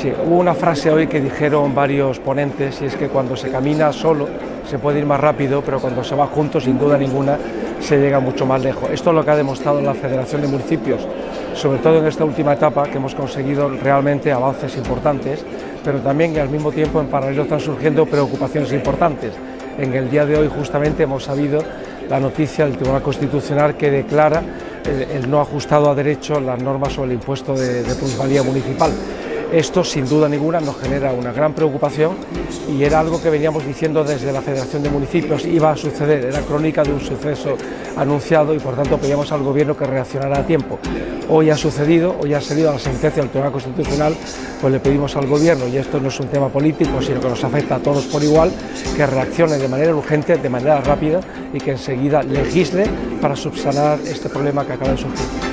Sí, hubo una frase hoy que dijeron varios ponentes y es que cuando se camina solo se puede ir más rápido, pero cuando se va juntos, sin duda ninguna, se llega mucho más lejos. Esto es lo que ha demostrado la Federación de Municipios, sobre todo en esta última etapa, que hemos conseguido realmente avances importantes, pero también que al mismo tiempo en paralelo están surgiendo preocupaciones importantes. En el día de hoy justamente hemos sabido la noticia del Tribunal Constitucional que declara el, no ajustado a derecho las normas sobre el impuesto de, de plusvalía municipal. Esto, sin duda ninguna, nos genera una gran preocupación y era algo que veníamos diciendo desde la Federación de Municipios, iba a suceder, era crónica de un suceso anunciado y por tanto pedíamos al Gobierno que reaccionara a tiempo. Hoy ha sucedido, hoy ha salido la sentencia del Tribunal Constitucional, pues le pedimos al Gobierno, y esto no es un tema político, sino que nos afecta a todos por igual, que reaccione de manera urgente, de manera rápida y que enseguida legisle para subsanar este problema que acaba de surgir.